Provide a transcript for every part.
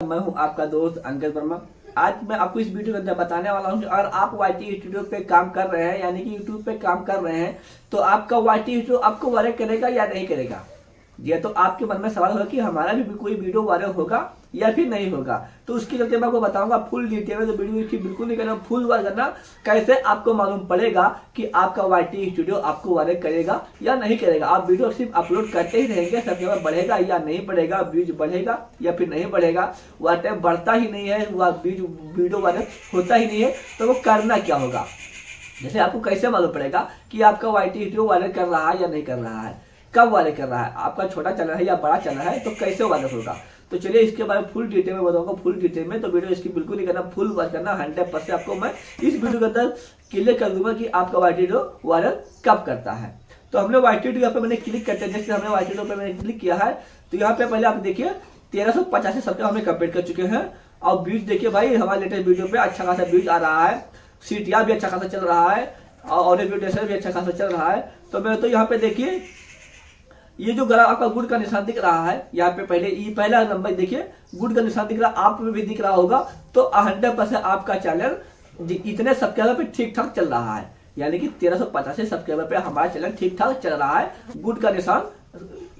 मैं हूँ आपका दोस्त अंकित वर्मा। आज मैं आपको इस वीडियो के अंदर बताने वाला हूँ कि अगर आप वाईटी स्टूडियो पे काम कर रहे हैं, यानी कि यूट्यूब पे काम कर रहे हैं तो आपका वाईटी स्टूडियो आपको वर्क करेगा या नहीं करेगा? ये तो आपके मन में सवाल होगा कि हमारा भी कोई वीडियो वायरल होगा या फिर नहीं होगा। तो उसके चलते मैं आपको बताऊँगा फुल डिटेल में तो वीडियो की बिल्कुल नहीं करना फुल वायर करना, कैसे आपको मालूम पड़ेगा कि आपका वाईटी स्टूडियो आपको वायरल करेगा या नहीं करेगा। आप वीडियो सिर्फ़ अपलोड करते ही रहेंगे सब्सक्राइबर बढ़ेगा या नहीं बढ़ेगा व्यूज़ बढ़ेगा या फिर नहीं बढ़ेगा, वह टाइम बढ़ता ही नहीं है, वह वीडियो वायरल होता ही नहीं है तो वो करना क्या होगा? जैसे आपको कैसे मालूम पड़ेगा कि आपका वाईटी स्टूडियो वायरल कर रहा है या नहीं कर रहा है? कब वायरल कर रहा है? आपका छोटा चैनल है या बड़ा चैनल है तो कैसे वायरल होगा? तो चलिए इसके बारे में फुल डिटेल में बताऊँगा, फुल डिटेल में। तो वीडियो इसकी बिल्कुल नहीं करना फुल वर्क करना हंड्रेड परसेंट आपको मैं इस वीडियो के अंदर क्लियर कर दूँगा कि आपका वाई वीडियो वायरल कब करता है। तो हमने वाई यहाँ पे मैंने क्लिक करते हैं जैसे हमने वाई वीडियो पे मैंने क्लिक किया है। तो यहाँ पे पहले आप देखिए, तेरह सौ पचासी सबके हमने कंप्लीट कर चुके हैं। और व्यूज़ देखिए भाई, हमारे लेटेस्ट वीडियो पे अच्छा खासा व्यूज़ आ रहा है। सीटिया भी अच्छा खासा चल रहा है। और भी अच्छा खासा चल रहा है। तो मैं तो यहाँ पे देखिए ये जो ग्राफ आपका गुड का निशान दिख रहा है, यहाँ पे पहले, ये पहला नंबर देखिए, गुड का निशान दिख रहा, आप में भी दिख रहा होगा तो हंड्रेड परसेंट आपका चैनल इतने सब्सक्राइबर पे ठीक ठाक चल रहा है। यानी कि तेरह सौ पचासी सब्सक्राइबर पे हमारा चैनल ठीक ठाक चल रहा है, गुड का निशान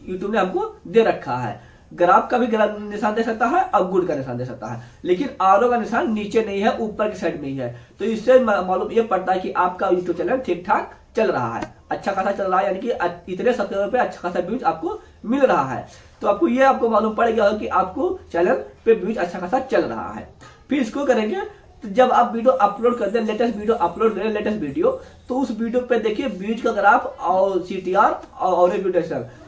यूट्यूब ने हमको दे रखा है। ग्राफ का भी निशान दे सकता है और गुड का निशान दे सकता है। लेकिन आरो का निशान नीचे नहीं है, ऊपर की साइड में ही है। तो इससे मालूम, ये पड़ता है कि आपका यूट्यूब चैनल ठीक ठाक चल रहा है। अच्छा खासा चल रहा है, यानी कि इतने सब्सक्राइबर पे अच्छा खासा व्यूज़ आपको मिल रहा है। तो आपको ये आपको मालूम पड़ गया कि आपको चैनल पे व्यूज़ अच्छा खासा चल रहा है। फिर इसको करेंगे तो जब आप वीडियो अपलोड करते हैं लेटेस्ट वीडियो अपलोड करें लेटेस्ट वीडियो तो उस वीडियो पे देखिए व्यूज़ का ग्राफ और सी और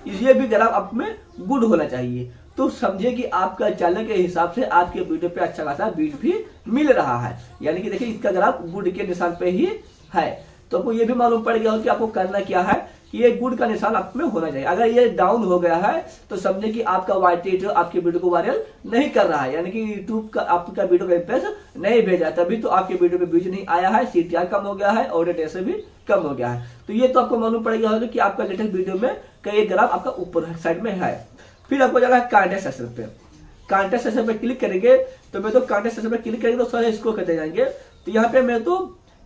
ये भी ग्राफ आप में गुड होना चाहिए। तो समझिए कि आपका चैनल के हिसाब से आपके वीडियो पे अच्छा खासा व्यूज़ भी मिल रहा है। यानी कि देखिए, इसका ग्राफ गुड के निशान पे ही है। तो आपको ये भी मालूम पड़ गया हो कि आपको करना क्या है कि ये गुड का निशान आप में होना चाहिए। अगर ये डाउन हो गया है तो समझे कि आपका वाइट आपके वीडियो को वायरल नहीं कर रहा है। यानी कि यूट्यूब का, आपका वीडियो का इंप्रेस नहीं भेजा तभी तो आपके वीडियो में व्यूज़ नहीं आया है सीटीआर कम हो गया है और से भी कम हो गया है। तो ये तो आपको मालूम पड़ गया होगा कि आपका लेटेस्ट वीडियो में कई ग्राफ आपका ऊपर साइड में है। फिर आपको जाना है कॉन्टेक्ट सेक्शन पे। कॉन्टेक्ट सेक्शन पे क्लिक करेंगे तो मैं तो कॉन्टेक्ट सेक्शन पे क्लिक करेंगे तो सारे इसको करते जाएँगे। तो यहाँ पे मैं तो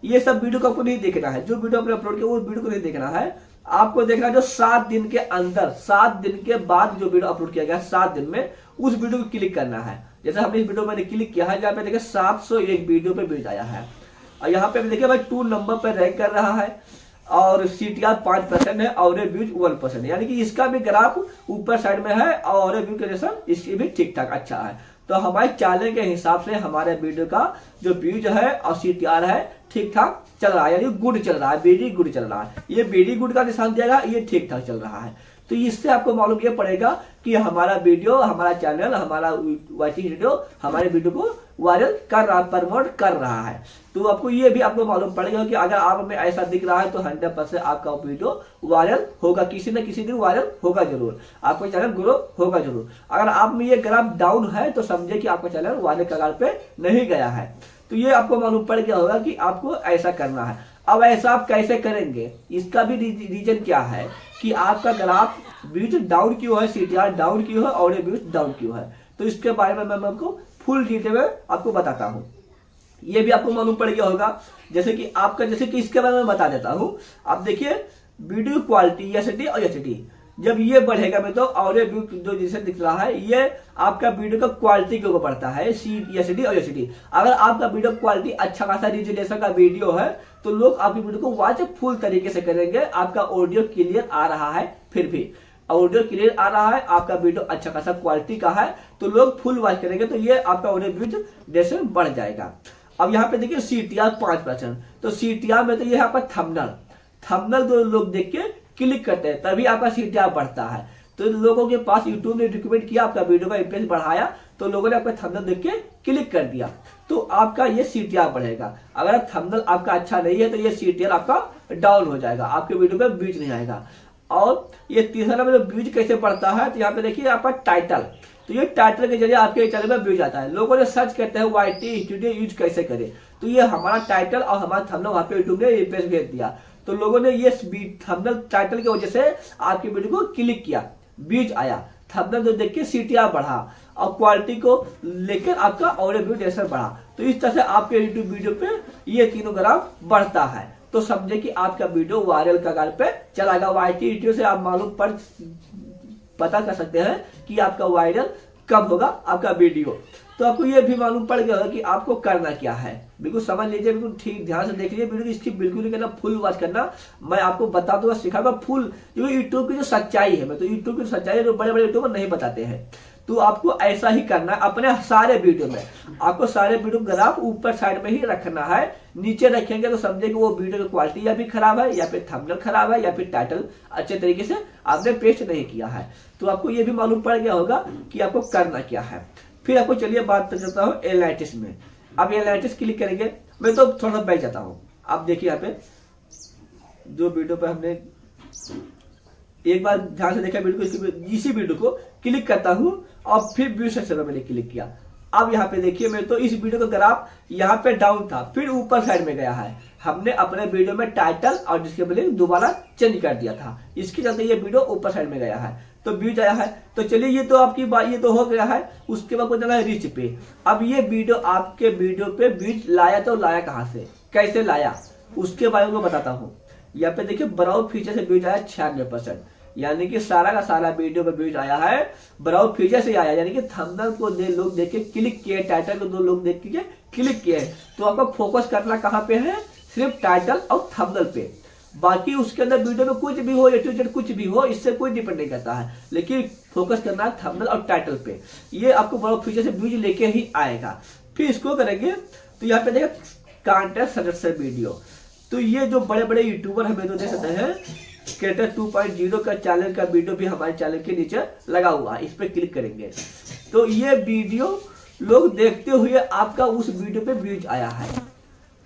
ये सब वीडियो को आपको नहीं देखना है। जो वीडियो आपने अपलोड किया, वो वीडियो को नहीं देखना है। आपको देखना है जो सात दिन के अंदर, सात दिन के बाद जो वीडियो अपलोड किया गया सात दिन में, उस वीडियो को क्लिक करना है। जैसे हमने इस वीडियो में क्लिक किया है, जहाँ पे देखिए सात सौ एक वीडियो पे भेज आया है। और यहाँ पे देखिए, भाई टू नंबर पर रैंक कर रहा है और सी टी आर पाँच परसेंट है और व्यूज़ वन परसेंट यानी कि इसका भी ग्राफ ऊपर साइड में है और व्यू का जैसा, इसकी भी ठीक ठाक अच्छा है। तो हमारे चैनल के हिसाब से हमारे वीडियो का जो व्यूज़ है और सी है ठीक ठाक चल रहा है, यानी गुड चल रहा है वेरी गुड चल रहा है। ये वेरी गुड का निशान दिया गया, ये ठीक ठाक चल रहा है। तो इससे आपको मालूम यह पड़ेगा कि हमारा वीडियो, हमारा चैनल, हमारा वाचिंग वीडियो, हमारे वीडियो को वायरल कर रहा, प्रमोट कर रहा है। तो आपको ये भी आपको मालूम पड़ेगा कि अगर आप में ऐसा दिख रहा है तो हंड्रेड परसेंट आपका वीडियो वायरल होगा, किसी न किसी दिन वायरल होगा ज़रूर। आपका चैनल ग्रो होगा ज़रूर। अगर आप में ये ग्राफ डाउन है तो समझे कि आपका चैनल वायरल कगार पे नहीं गया है। तो ये आपको मालूम पड़ गया होगा कि आपको ऐसा करना है। अब ऐसा आप कैसे करेंगे? इसका भी रीजन क्या है? कि आपका ग्राफ बीच डाउन क्यों है? सीटीआर डाउन क्यों है? और बीच डाउन क्यों है? तो इसके बारे में मैं आपको फुल डिटेल में आपको बताता हूँ। ये भी आपको मालूम पड़ गया होगा। जैसे कि आपका, जैसे कि इसके बारे में बता देता हूँ। आप देखिए वीडियो क्वालिटी एस और एच जब ये बढ़ेगा मैं तो और जो जैसे दिख रहा है, ये आपका वीडियो का क्वालिटी के ऊपर पड़ता है। सी एस और डी अगर आपका वीडियो क्वालिटी अच्छा खासा रिजोल्यूशन का वीडियो है तो लोग आपकी वीडियो को वॉच फुल तरीके से करेंगे। आपका ऑडियो क्लियर आ रहा है, फिर भी। ऑडियो क्लियर आ रहा है, आपका वीडियो अच्छा खासा क्वालिटी का है तो लोग फुल वॉच करेंगे तो ये आपका ऑडियो व्यूज़ जैसे बढ़ जाएगा। अब यहाँ पे देखिए सीटीआर पाँच परसेंट तो सीटीआर में तो ये आपका थमनल थमनल जो लोग देख के क्लिक करते हैं, तभी आपका सीटीआर बढ़ता है। तो लोगों के पास यूट्यूब ने रिकमेंड किया, आपका वीडियो का इंप्रेस बढ़ाया। तो लोगों ने आपका थंबनेल देख के क्लिक कर दिया। तो आपका ये सीटीआर बढ़ेगा। अगर थंबनेल आपका अच्छा नहीं है तो ये सीटीआर आपका डाउन हो जाएगा। आपके वीडियो पे व्यूज़ नहीं आएगा। और ये तीसरा नंबर व्यूज़ कैसे बढ़ता है तो यहाँ पे देखिए आपका टाइटल तो ये टाइटल के ज़रिए आपके चैनल में व्यूज़ आता है। लोगों ने सर्च करते हैं वाई टी स्टूडियो यूज़ कैसे करे। तो ये हमारा टाइटल और हमारा थंबनेल वहाँ पे यूट्यूब ने भेज दिया। तो लोगों ने ये थंबनेल टाइटल की वजह से आपकी वीडियो को क्लिक किया। बीज आया। थंबनेल देख के सीटिया बढ़ा। और क्वालिटी को लेकर आपका ऑडियो ड्यूरेशन बढ़ा। तो इस तरह से आपके यूट्यूब वीडियो पे ये तीनों ग्राफ बढ़ता है। तो समझे कि आपका वीडियो वायरल कगार पे चलागा वाईटी वीडियो से आप मालूम पड़, पता कर सकते हैं कि आपका वायरल कब होगा आपका वीडियो तो आपको ये भी मालूम पड़ गया होगा कि आपको करना क्या है। बिल्कुल समझ लीजिए, बिल्कुल ठीक ध्यान से देख लीजिए। वीडियो इसकी बिल्कुल नहीं करना, फुल वॉच करना। मैं आपको बता दूँगा, सिखाऊँगा फुल। जो यूट्यूब की जो सच्चाई है, मैं तो यूट्यूब की सच्चाई है, जो बड़े बड़े यूट्यूबर नहीं बताते हैं। तो आपको ऐसा ही करना है अपने सारे वीडियो में। आपको सारे वीडियो ग्राफ ऊपर साइड में ही रखना है। नीचे रखेंगे तो समझे कि वो वीडियो की क्वालिटी या फिर खराब है, या फिर थंबनेल खराब है, या फिर टाइटल अच्छे तरीके से आपने पेस्ट नहीं किया है। तो आपको ये भी मालूम पड़ गया होगा कि आपको करना क्या है। फिर आपको चलिए बात करता हूँ एलाइटिस में। अब एलाइटिस क्लिक करेंगे। मैं तो थोड़ा सा बैठ जाता हूँ। आप देखिए यहाँ पे जो वीडियो पे हमने एक बार ध्यान से देखा वीडियो को, इसी वीडियो को क्लिक करता हूँ। और फिर व्यू सेक्शन में मैंने क्लिक किया। अब यहाँ पे देखिए मैं तो इस वीडियो का ग्राफ यहाँ पे डाउन था, फिर ऊपर साइड में गया है। हमने अपने वीडियो में टाइटल और डिस्क्रिप्शन दोबारा चेंज कर दिया था। इसके चलते ये वीडियो ऊपर साइड में गया है। तो व्यूज़ आया है। तो चलिए ये तो आपकी बात, ये तो हो गया है। उसके बाद जाना है रिच पे। अब ये वीडियो आपके वीडियो पे व्यूज़ लाया तो लाया कहाँ से? कैसे लाया? उसके बारे में बताता हूँ। यहाँ पे देखिए ब्राउज फीचर से व्यूज़ आया छियानवे परसेंट यानी कि सारा का सारा वीडियो में व्यूज़ आया है। ब्राउज फीचर से आया यानी कि थंबनेल को दे लोग देख के क्लिक किए टाइटल को दो लोग देख के क्लिक किए। तो आपका फोकस करना कहाँ पे है? सिर्फ़ टाइटल और थंबनेल पे। बाकी उसके अंदर वीडियो में कुछ भी हो ए टू जेड कुछ भी हो, इससे कोई डिपेंड नहीं करता है। लेकिन फोकस करना है थंबनेल और टाइटल पे। ये आपको बड़ा फीचर से व्यूज़ लेके ही आएगा। फिर इसको करेंगे तो यहाँ पे देखिए कॉन्टेंट सजेशन वीडियो तो ये जो बड़े बड़े यूट्यूबर हमें तो देख सकते हैं क्रिएटर 2.0 का चैनल का वीडियो भी हमारे चैनल के नीचे लगा हुआ है, इस पर क्लिक करेंगे। तो ये वीडियो लोग देखते हुए आपका उस वीडियो पे व्यूज़ आया है।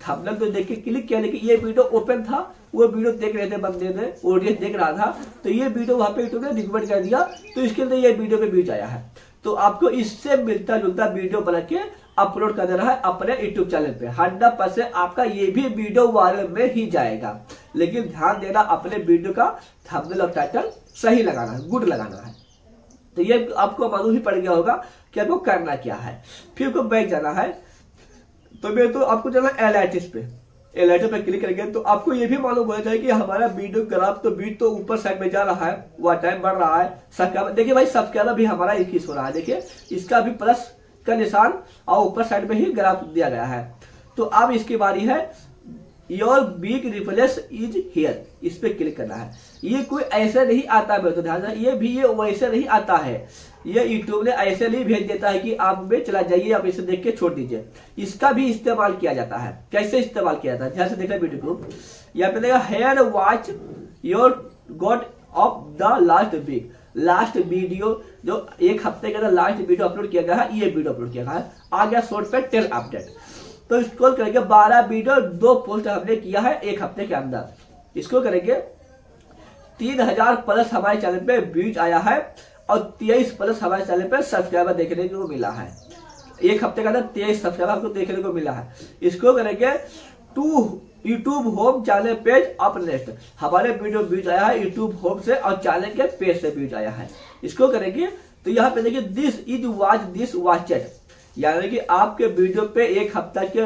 थंबनेल तो देख के क्लिक किया, लेकिन ये वीडियो ओपन था, वो वीडियो देख रहे थे बंदे ने ऑडियंस देख रहा था तो ये वीडियो वहाँ पे यूट्यूब ने रिकमेंड कर दिया तो इसके अंदर ये वीडियो पे व्यूज़ आया है। तो आपको इससे मिलता जुलता वीडियो बना के अपलोड कर देना है अपने यूट्यूब चैनल पे। हंड्रेड परसेंट आपका ये भी वीडियो वायरल में ही जाएगा। लेकिन ध्यान देना, अपने वीडियो का थंबनेल और टाइटल सही लगाना है गुड लगाना है। तो ये आपको मालूम ही पड़ गया होगा कि आपको करना क्या है। फिर आपको बैक जाना है। तो मैं तो आपको जाना एलाइटिस पे। एलाइटिस पे क्लिक करेंगे तो आपको ये भी मालूम होना चाहिए कि हमारा वीडियो ग्राफ तो बीट तो ऊपर साइड में जा रहा है, वह टाइम बढ़ रहा है सबका देखिए भाई सब्सक्राइबर भी हमारा इक्कीस हो रहा है। देखिए, इसका भी प्लस का निशान और ऊपर साइड में ही ग्राफ दिया गया है। तो अब इसकी बारी है your big replace is here इस पे क्लिक करना है। ये कोई ऐसा नहीं आता है तो ध्यान ये भी ये वैसे नहीं आता है। ये यूट्यूब ने ऐसे नहीं भेज देता है कि आप में चला जाइए, आप इसे देख के छोड़ दीजिए। इसका भी इस्तेमाल किया जाता है। कैसे इस्तेमाल किया जाता है? ध्यान से देखना वीडियो को। यहाँ पे देखा here watch your god of the last week last video जो एक हफ़्ते के अंदर लास्ट वीडियो अपलोड किया गया है, ये वीडियो अपलोड किया गया है। आ गया शॉर्ट पे टेल अपडेट तो स्क्रॉल करेंगे, बारह वीडियो दो पोस्ट हमने किया है एक हफ़्ते के अंदर। इसको करेंगे, तीन हज़ार प्लस हमारे चैनल पे व्यूज़ आया है और तेईस प्लस हमारे चैनल पे सब्सक्राइबर देखने को मिला है। एक हफ़्ते के अंदर तेईस सब्सक्राइबर आपको देखने को मिला है। इसको करेंगे to YouTube home channel page up next हमारे वीडियो व्यूज़ आया है यूट्यूब होम से और चैनल के पेज से व्यूज़ आया है। इसको करेंगे तो यहाँ पे देखिए this is watch this watched यानी कि आपके वीडियो पे एक हफ़्ता के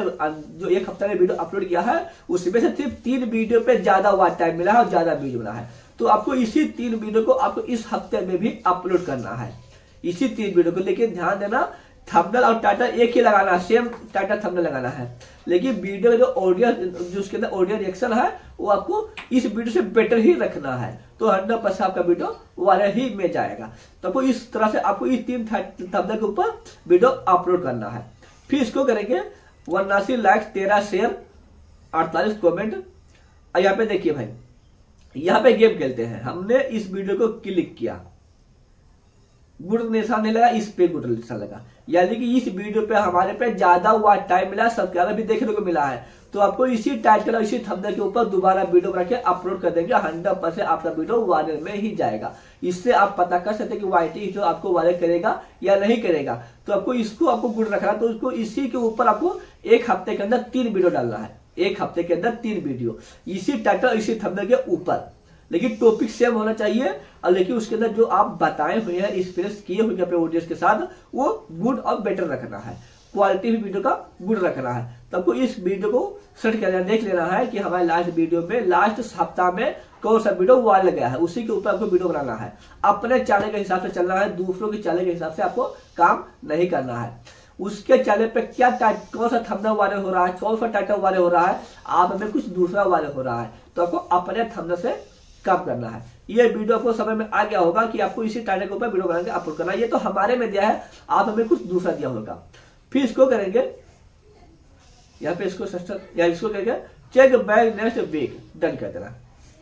जो एक हफ़्ता ने वीडियो अपलोड किया है उसमें से सिर्फ़ तीन वीडियो पे ज़्यादा वाट टाइम मिला है और ज़्यादा व्यूज़ मिला है। तो आपको इसी तीन वीडियो को आपको इस हफ़्ते में भी अपलोड करना है। इसी तीन वीडियो को लेकिन ध्यान देना थंबनेल और टाइटल एक ही लगाना है, सेम टाइटल थंबनेल लगाना है। लेकिन वीडियो का जो ऑडियो जो उसके अंदर ऑडियो रिएक्शन है, वो आपको इस वीडियो से बेटर ही रखना है। तो हंड्रेड परसेंट आपका वीडियो वायरल ही में जाएगा। तो आपको इस तरह से आपको इस तीन थंबनेल के ऊपर वीडियो अपलोड करना है। फिर इसको करेंगे उन्नासी लाइक तेरह शेयर अड़तालीस कॉमेंट यहाँ पे देखिए भाई, यहाँ पे गेम खेलते हैं। हमने इस वीडियो को क्लिक किया। गुड निशान नहीं लगा, इस पे गुड निशान लगा। यानी कि इस वीडियो पे हमारे पे ज़्यादा हुआ टाइम मिला, सब्सक्राइबर भी देखने को मिला है। तो आपको इसी टाइटल और इसी थंबनेल के ऊपर दोबारा वीडियो बना के अपलोड कर देंगे हंड्रेड परसेंट आपका वीडियो वायरल में ही जाएगा। इससे आप पता कर सकते कि वाई जो आपको वायरल करेगा या नहीं करेगा। तो आपको इसको, आपको गुड रखना तो उसको इसी के ऊपर आपको एक हफ़्ते के अंदर तीन वीडियो डालना है। एक हफ़्ते के अंदर तीन वीडियो। इसी टाइटल इसी थंबनेल के ऊपर। लेकिन टॉपिक सेम होना चाहिए। और लेकिन उसके अंदर जो आप बताए हुए हैं एक्सपीरियंस किए हुए अपने ऑडियंस के साथ, वो गुड और बेटर रखना है। क्वालिटी भी वीडियो का गुड रखना है। तो आपको इस वीडियो को सर्च कर देख लेना है कि हमारे लास्ट वीडियो में लास्ट हफ़्ता में कौन सा वीडियो वायरल गया है। उसी के ऊपर आपको वीडियो बनाना है। अपने चैनल के हिसाब से चलना है, दूसरों के चैनल के हिसाब से आपको काम नहीं करना है। उसके चैनल पे क्या कौन सा थंबनेल वायरल हो रहा है, कौन सा टाइटल वायरल हो रहा है, आप हमें कुछ दूसरा वायरल हो रहा है। तो आपको अपने थंबनेल से काम करना है। ये वीडियो आपको समझ में आ गया होगा कि आपको इसी टाइटल के ऊपर वीडियो बना के अपलोड करना है। ये तो हमारे में दिया है, आप हमें कुछ दूसरा दिया होगा। फिर इसको करेंगे, यहाँ पे इसको या इसको करेंगे check back next week done कर देना।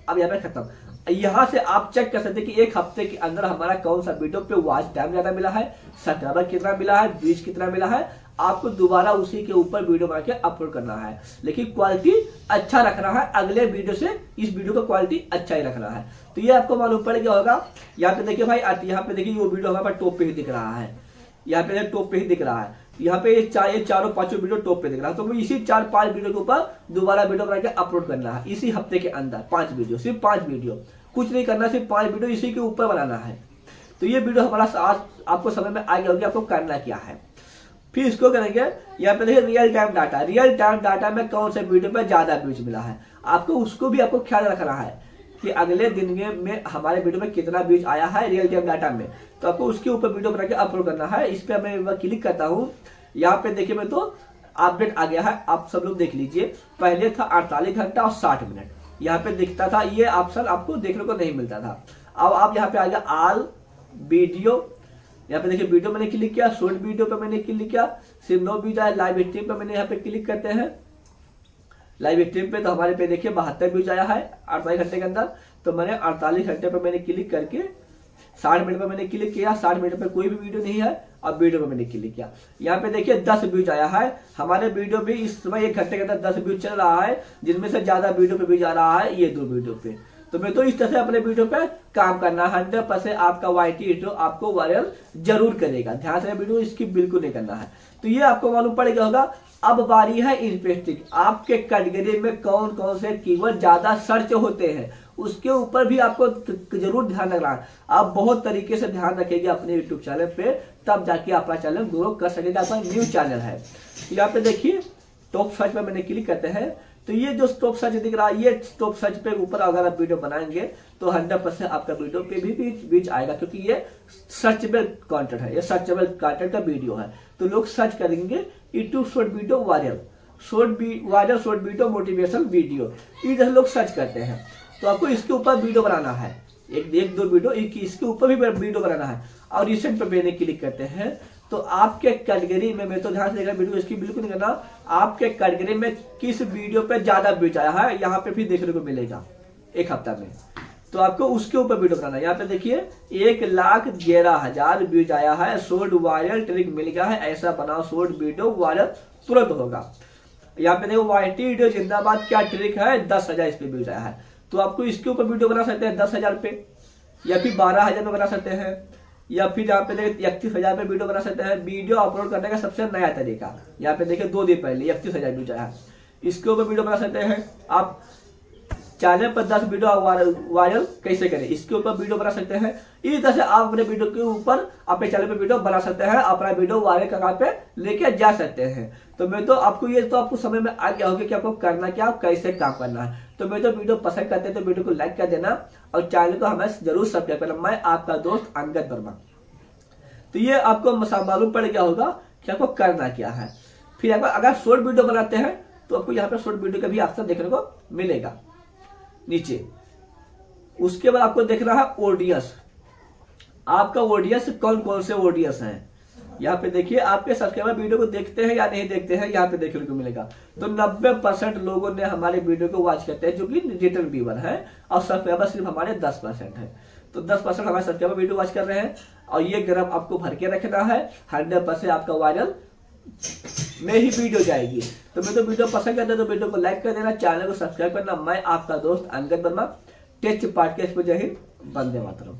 अब यहाँ पे खत्म। यहाँ से आप चेक कर सकते हैं कि एक हफ़्ते के अंदर हमारा कौन सा वीडियो पे वॉच टाइम ज़्यादा मिला है सब्सक्राइबर कितना मिला है व्यूज़ कितना मिला है आपको दोबारा उसी के ऊपर वीडियो बना के अपलोड करना है। लेकिन क्वालिटी अच्छा रखना है। अगले वीडियो से इस वीडियो का क्वालिटी अच्छा ही रखना है। तो ये आपको मालूम पड़ गया होगा। यहाँ पे देखिए भाई यहाँ पे देखिए वो वीडियो हमारे पास टॉप पे ही दिख रहा है। यहाँ पे टॉप पे ही दिख रहा है। यहाँ पे ये चार ये चारों पाँचों वीडियो टॉप पे दिख रहा है। तो इसी चार पाँच वीडियो के ऊपर दोबारा वीडियो बना के अपलोड करना है। इसी हफ़्ते के अंदर, पाँच वीडियो, सिर्फ़ पाँच वीडियो। कुछ नहीं करना, सिर्फ़ पाँच वीडियो इसी के ऊपर बनाना है। तो ये वीडियो हमारा आपको समझ में आ गया होगी आपको करना क्या है। फिर इसको करेंगे, यहाँ पे देखिए real time data real time data में कौन से वीडियो पे ज़्यादा व्यूज़ मिला है? आपको उसको भी आपको ख्याल रखना है कि अगले दिन में हमारे वीडियो में कितना व्यूज़ आया है रियल टाइम डाटा में। तो आपको उसके ऊपर वीडियो बना के अपलोड करना है। इस पर मैं क्लिक करता हूँ। यहाँ पे देखिए मैं तो अपडेट आ गया है। आप सब लोग देख लीजिए। पहले था अड़तालीस घंटा और साठ मिनट। यहाँ पे दिखता था ये ऑप्शन आपको देखने को नहीं मिलता था। अब आप यहाँ पे आ गया आल वीडियो यहाँ पे देखिए वीडियो मैंने क्लिक किया शोर्ट वीडियो पे मैंने क्लिक किया, सिर्फ़ नो व्यूज़ आया लाइव स्ट्रीम पे मैंने यहाँ पे क्लिक करते हैं। लाइव स्ट्रीम पे तो हमारे पे देखिए बहत्तर व्यूज़ आया है, अड़तालीस घंटे के अंदर। तो मैंने अड़तालीस घंटे पे मैंने क्लिक करके साठ मिनट पे मैंने क्लिक किया, साठ मिनट पे कोई भी वीडियो नहीं है, अब वीडियो पे मैंने क्लिक किया। यहाँ पे देखिए दस व्यूज़ आया है। हमारे वीडियो भी इस समय एक घंटे के अंदर दस व्यूज़ चल रहा है, जिनमें से ज़्यादा वीडियो पे व्यूज़ आ रहा है, ये दो वीडियो पे। तो मैं तो इस तरह से अपने वीडियो पे काम करना, हंड्रेड परसेंट आपका वाई टी आपको वायरल ज़रूर करेगा। ध्यान से वीडियो इसकी बिल्कुल नहीं करना है। तो ये आपको मालूम पड़ गया होगा, अब बारी है इंस्पेस्टिक आपके कैटेगरी में कौन कौन से कीवर्ड ज़्यादा सर्च होते हैं, उसके ऊपर भी आपको ज़रूर ध्यान रखना आप बहुत तरीके से ध्यान रखेंगे अपने यूट्यूब चैनल पे, तब जाके अपना चैनल ग्रो कर सकेगा, आपका न्यू चैनल है। यहाँ पे देखिए टॉप सर्च पे मैंने क्लिक करते हैं। तो ये जो स्टॉप सर्च दिख रहा है ये टॉप सर्च पे ऊपर अगर आप वीडियो बनाएँगे तो हंड्रेड परसेंट आपका वीडियो पे भी बीच आएगा, क्योंकि ये सर्चेबल कंटेंट है, ये सर्चेबल कंटेंट का वीडियो है। तो लोग सर्च करेंगे YouTube short video viral short viral short video motivation video इधर लोग सर्च करते हैं। तो आपको इसके ऊपर वीडियो बनाना है। एक एक, दो वीडियो एक, इसके ऊपर भी वीडियो बनाना है। और रिसेंट पे मैंने क्लिक करते हैं। तो आपके कैटेगरी में, मैं तो ध्यान से देखा वीडियो इसकी बिल्कुल नहीं करना। आपके कैटेगरी में किस वीडियो पे ज़्यादा व्यूज़ आया है, यहाँ पे भी देखने को मिलेगा, एक हफ़्ता में। तो आपको उसके ऊपर वीडियो बनाना है। यहाँ पे देखिए, एक लाख ग्यारह हज़ार व्यूज़ आया है शोर्ट वायरल ट्रिक मिल गया है, ऐसा बनाओ शोर्ट वीडियो वायरल तुरंत होगा। यहाँ पे देखो वाइटी वीडियो जिंदाबाद, क्या ट्रिक है, दस हज़ार इस पे व्यूज़ आया है। तो आपको इसके ऊपर वीडियो बना सकते हैं दस हज़ार पे, या फिर बारह हज़ार में बना सकते हैं। या फिर यहाँ पे देखिए इकतीस हज़ार पे वीडियो बना सकते हैं। वीडियो अपलोड करने का सबसे नया तरीका। यहाँ पे देखिए दो दिन पहले इकतीस हज़ार व्यूज़ आया। इसके ऊपर वीडियो बना सकते हैं। आप चैनल पर दस वीडियो वायरल कैसे करें? इसके ऊपर वीडियो बना सकते हैं। इस तरह से आप अपने वीडियो के ऊपर, अपने चैनल पर वीडियो बना सकते हैं, अपना वीडियो वायरल कगार पे लेके जा सकते हैं। तो मैं तो आपको ये तो आपको समझ में आ गया होगा कि आपको करना क्या, कैसे काम करना है। तो मैं तो वीडियो पसंद करते हैं तो वीडियो को लाइक कर देना और चैनल को हमें ज़रूर सब्सक्राइब करना। मैं आपका दोस्त अंगद वर्मा। तो ये आपको मालूम पड़ गया होगा कि आपको करना क्या है। फिर अगर शॉर्ट वीडियो बनाते हैं तो आपको यहाँ पर शॉर्ट वीडियो का भी ऑप्शन देखने को मिलेगा। नीचे। उसके बाद आपको देखना है ओडियस। आपका ओडियस कौन कौन से ओडियस हैं? यहाँ पे देखिए, आपके सब्सक्राइबर वीडियो को देखते हैं या नहीं देखते हैं, यहाँ पे देखने को मिलेगा। तो 90 परसेंट लोगों ने हमारे वीडियो को वॉच करते हैं, जो कि रिटर्न व्यूवर है, और सब्सक्राइबर सिर्फ़ हमारे 10 परसेंट है। तो 10 परसेंट हमारे सब्सक्राइबर वीडियो वॉच कर रहे हैं, और ये ग्राफ आपको भर के रखना है हंड्रेड परसेंट आपका वायरल में ही वीडियो जाएगी। तो मेरे तो वीडियो पसंद करते तो वीडियो को लाइक कर देना चैनल को सब्सक्राइब करना। मैं आपका दोस्त अंगद वर्मा, टेस्ट पार्ट के इस जय हिंद। बंदे मातरम।